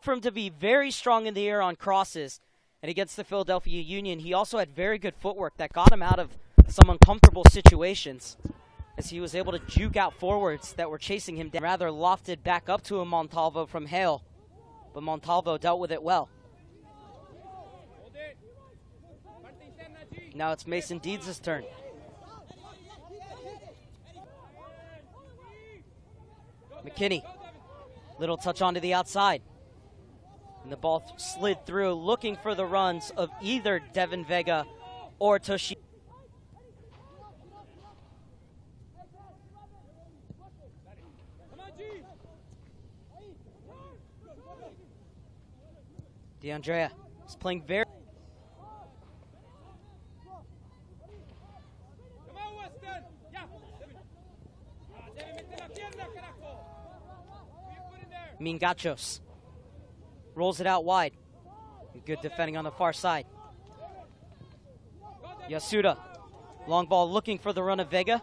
For him to be very strong in the air on crosses. And against the Philadelphia Union, he also had very good footwork that got him out of some uncomfortable situations as he was able to juke out forwards that were chasing him down. Rather lofted back up to a Montalvo from Hale, but Montalvo dealt with it well. Now it's Mason Deeds' turn. McKennie, little touch onto the outside. And the ball slid through, looking for the runs of either Devin Vega or Toshi. DeAndrea is playing very. Mingachos rolls it out wide. Good defending on the far side. Yasuda, long ball looking for the run of Vega.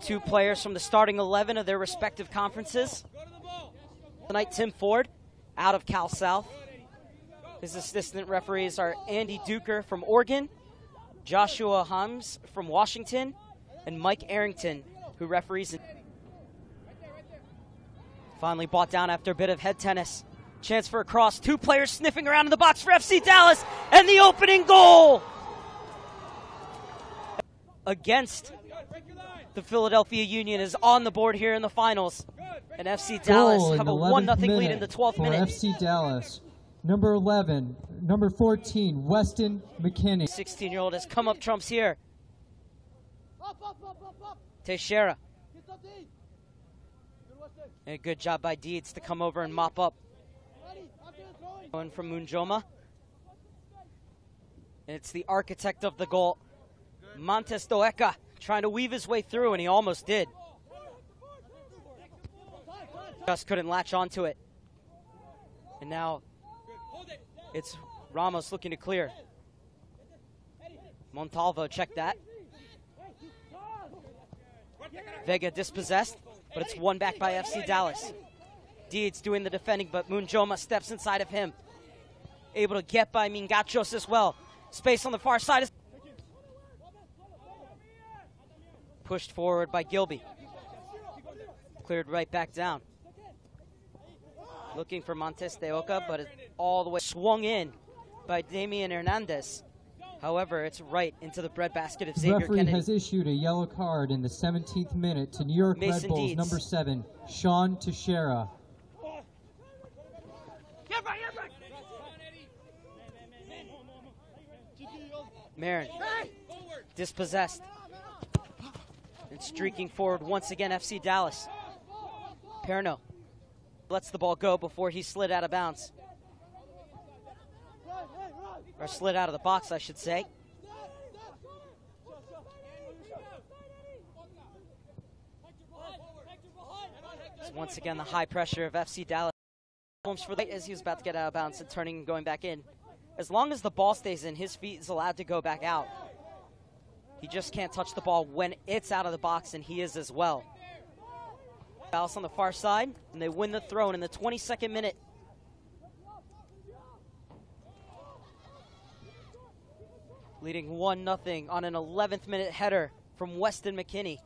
Two players from the starting 11 of their respective conferences. Tonight, Tim Ford out of Cal South. His assistant referees are Andy Duker from Oregon, Joshua Hums from Washington, and Mike Arrington, who referees. Finally bought down after a bit of head tennis. Chance for a cross. Two players sniffing around in the box for FC Dallas, and the opening goal against the Philadelphia Union is on the board here in the finals. And FC Dallas have a 1 0 lead in the 12th minute. FC Dallas. Number 11, number 14, Weston McKennie. 16 year old has come up trumps here. Teixeira. And a good job by Deeds to come over and mop up. Going from Munjoma. It's the architect of the goal, Montes de Oca, trying to weave his way through, and he almost did. Just couldn't latch onto it. And now it's Ramos looking to clear. Montalvo, check that. Vega dispossessed, but it's won back by FC Dallas. Deeds doing the defending, but Munjoma steps inside of him. Able to get by Mingachos as well. Space on the far side. Is Pushed forward by Gilby. Cleared right back down. Looking for Montes de Oca, but it's all the way swung in by Damian Hernandez. However, it's right into the breadbasket of Xavier Referee Kennedy. has issued a yellow card in the 17th minute to New York Mason Red Bulls Deeds. number 7, Sean Teixeira. Marin dispossessed and streaking forward once again. FC Dallas. Perno lets the ball go before he slid out of bounds, or slid out of the box, I should say. Once again, the high pressure of FC Dallas. Problems for the as he was about to get out of bounds and turning and going back in. As long as the ball stays in, his feet is allowed to go back out. He just can't touch the ball when it's out of the box, and he is as well. Dallas on the far side, and they win the throw in the 22nd minute. Leading 1 0 on an 11th minute header from Weston McKennie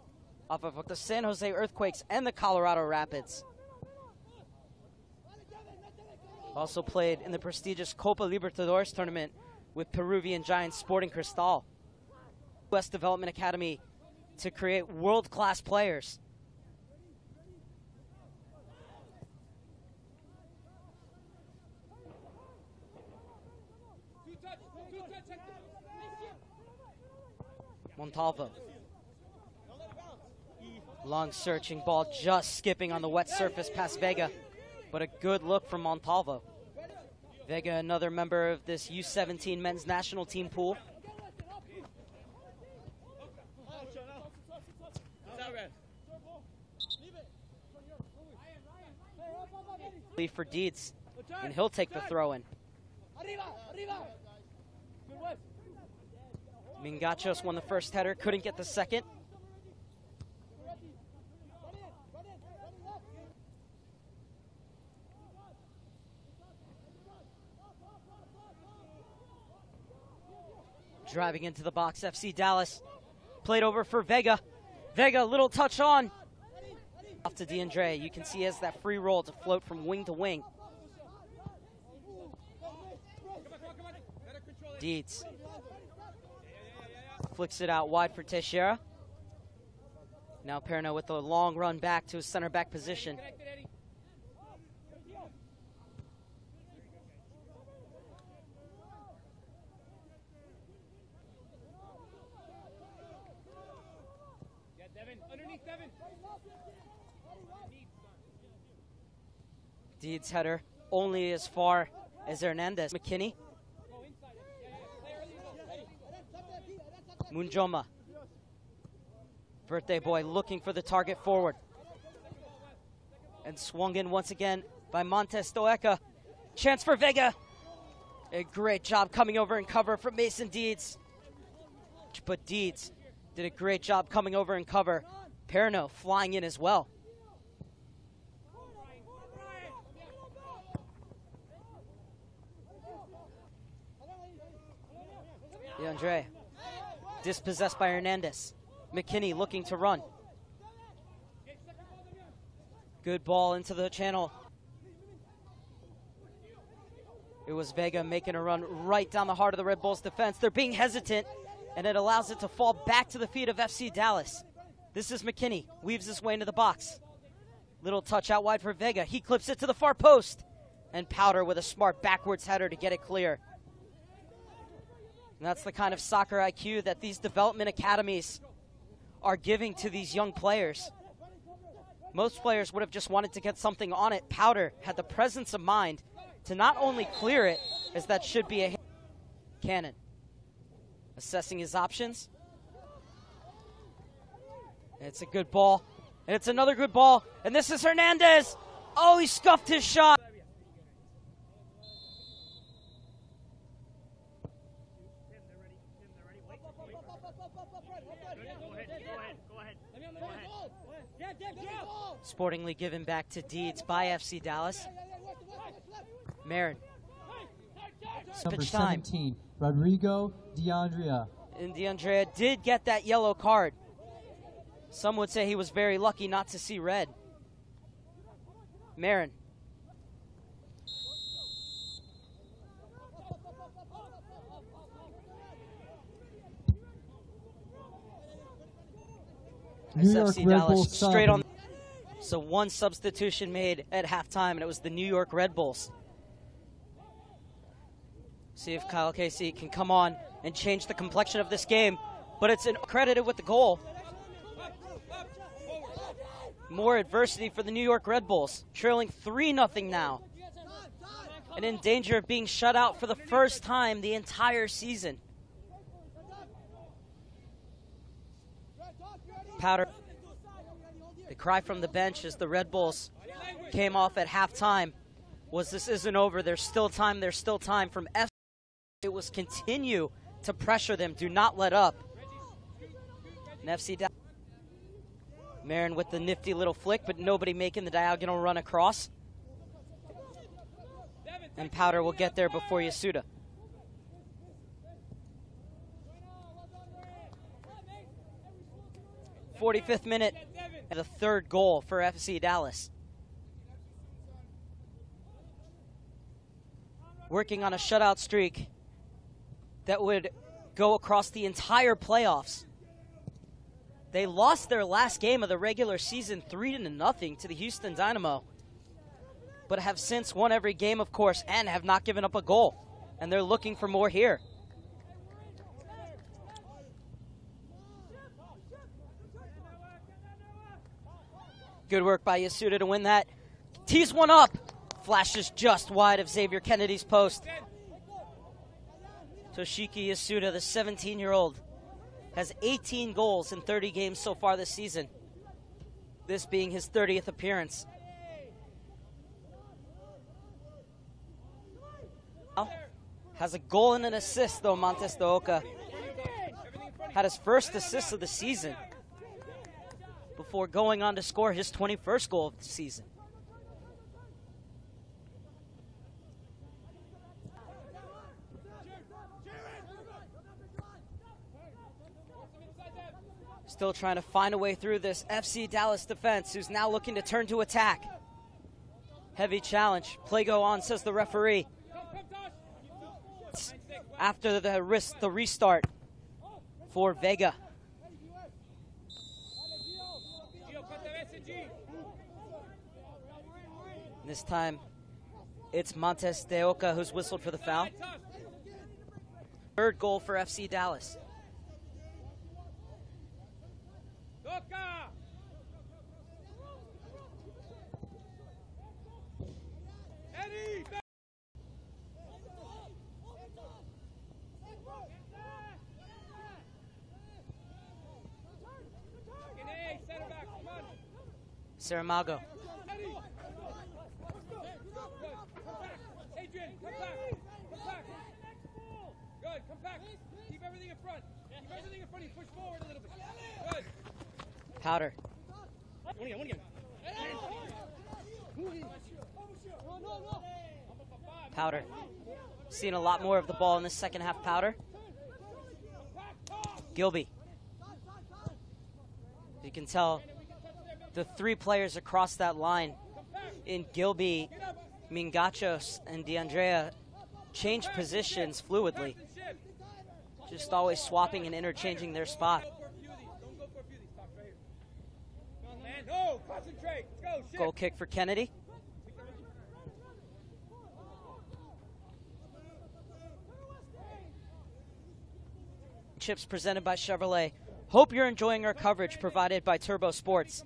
off of the San Jose Earthquakes and the Colorado Rapids. Also played in the prestigious Copa Libertadores tournament with Peruvian giant Sporting Cristal. West Development Academy to create world class players. Montalvo. Long searching ball just skipping on the wet surface past Vega, but a good look from Montalvo. Vega, another member of this U17 men's national team pool. Leave for Deeds, and he'll take the throw in. Mingachos won the first header, couldn't get the second. Driving into the box, FC Dallas. Played over for Vega. Vega, little touch on. Off to DeAndre. You can see he has that free roll to float from wing to wing. Deeds flicks it out wide for Teixeira. Now Perno with the long run back to his center back position. Deeds header only as far as Hernandez. McKennie. Munjoma. Birthday boy looking for the target forward. And swung in once again by Montes de Oca. Chance for Vega. A great job coming over and cover from Mason Deeds. But Deeds did a great job coming over and cover. Perno flying in as well. DeAndre dispossessed by Hernandez. McKennie looking to run. Good ball into the channel. It was Vega making a run right down the heart of the Red Bulls defense. They're being hesitant, and it allows it to fall back to the feet of FC Dallas. This is McKennie. Weaves his way into the box. Little touch out wide for Vega. He clips it to the far post. And Powder with a smart backwards header to get it clear. And that's the kind of soccer IQ that these development academies are giving to these young players. Most players would have just wanted to get something on it. Powder had the presence of mind to not only clear it, as that should be a hit. Cannon assessing his options. It's a good ball. And it's another good ball. And this is Hernandez. Oh, he scuffed his shot. Sportingly given back to Deeds by FC Dallas. Marin. Number Pitch time. 17, Rodrigo DeAndrea. And DeAndrea did get that yellow card. Some would say he was very lucky not to see red. Marin. New York SFC Red Dallas Bulls straight on. So one substitution made at halftime, and it was the New York Red Bulls. See if Kyle Casey can come on and change the complexion of this game. But it's credited with the goal. More adversity for the New York Red Bulls, trailing 3 0 now. And in danger of being shut out for the first time the entire season. Powder. The cry from the bench as the Red Bulls came off at halftime was this isn't over. There's still time. There's still time from F. It was continue to pressure them. Do not let up. And FC Dallas. Marin with the nifty little flick, but nobody making the diagonal run across. And Powder will get there before Yasuda. Forty-fifth minute, and the third goal for FC Dallas. Working on a shutout streak that would go across the entire playoffs. They lost their last game of the regular season 3 to nothing to the Houston Dynamo, but have since won every game, of course, and have not given up a goal. And they're looking for more here. Good work by Yasuda to win that. Tees one up. Flashes just wide of Xavier Kennedy's post. Toshiki Yasuda, the 17 year old, has 18 goals in 30 games so far this season. This being his 30th appearance. Has a goal and an assist, though, Montes de Oca. Had his first assist of the season before going on to score his 21st goal of the season. Still trying to find a way through this FC Dallas defense, who's now looking to turn to attack. Heavy challenge. Play go on, says the referee. After the the restart for Vega. This time, it's Montes de Oca who's whistled for the foul. Third goal for FC Dallas. Saramago. Adrian, come back. Come back. Good, come back. Keep everything in front. Keep everything in front. You push forward a little bit. Good. Powder. One again, one again. Powder. Seeing a lot more of the ball in the second half, Powder. Gilby. You can tell the three players across that line in Gilby, Mingachos, and DeAndrea change positions fluidly. Just always swapping and interchanging their spot. Goal kick for Kennedy. Chips presented by Chevrolet. Hope you're enjoying our coverage provided by Turbo Sports.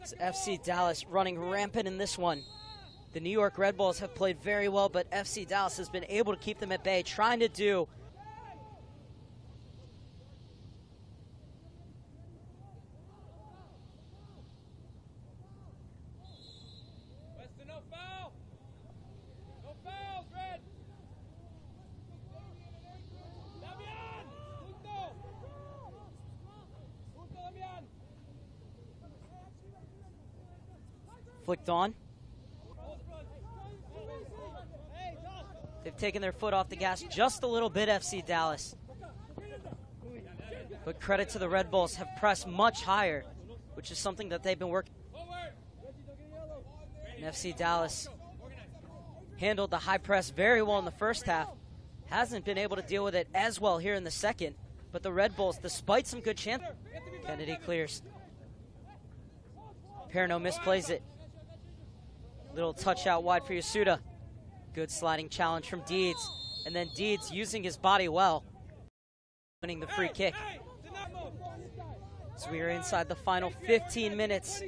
It's FC. Dallas running rampant in this one. The New York Red Bulls have played very well, but FC Dallas has been able to keep them at bay, trying to do flicked no foul. No fouls, Red. Damian. Punto. Punto, Damian. flicked on. They've taken their foot off the gas just a little bit, FC Dallas. But credit to the Red Bulls have pressed much higher, which is something that they've been working. And FC Dallas handled the high press very well in the first half. Hasn't been able to deal with it as well here in the second. But the Red Bulls, despite some good chance, Kennedy clears. Perno misplays it. Little touch out wide for Yasuda. Good sliding challenge from Deeds. And then Deeds using his body well, winning the free kick. So we are inside the final 15 minutes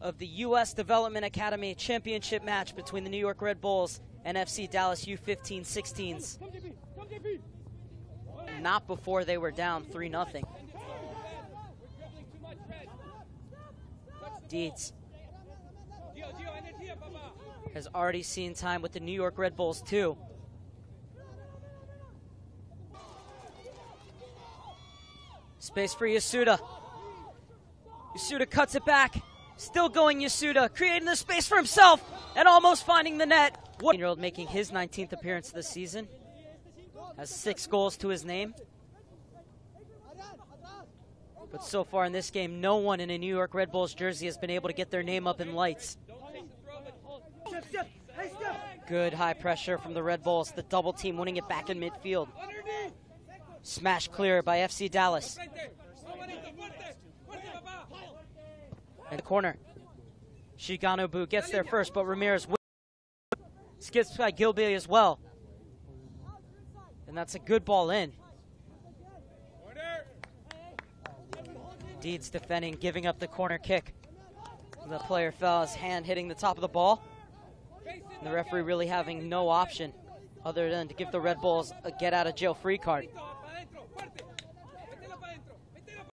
of the U.S. Development Academy Championship match between the New York Red Bulls and FC Dallas U15 16s. Come, JP. Come, JP. Not before they were down 3 0. We're dribbling too much, Red. Deeds has already seen time with the New York Red Bulls, too. Space for Yasuda. Yasuda cuts it back. Still going Yasuda, creating the space for himself and almost finding the net. One year old making his 19th appearance this season. Has six goals to his name. But so far in this game, no one in a New York Red Bulls jersey has been able to get their name up in lights. Good high pressure from the Red Bulls. The double team winning it back in midfield. Smash clear by FC Dallas. In the corner. Shiganobu gets there first, but Ramirez skips by Gilby as well. And that's a good ball in. Deeds defending, giving up the corner kick. The player fell, his hand hitting the top of the ball. And the referee really having no option other than to give the Red Bulls a get out of jail free card.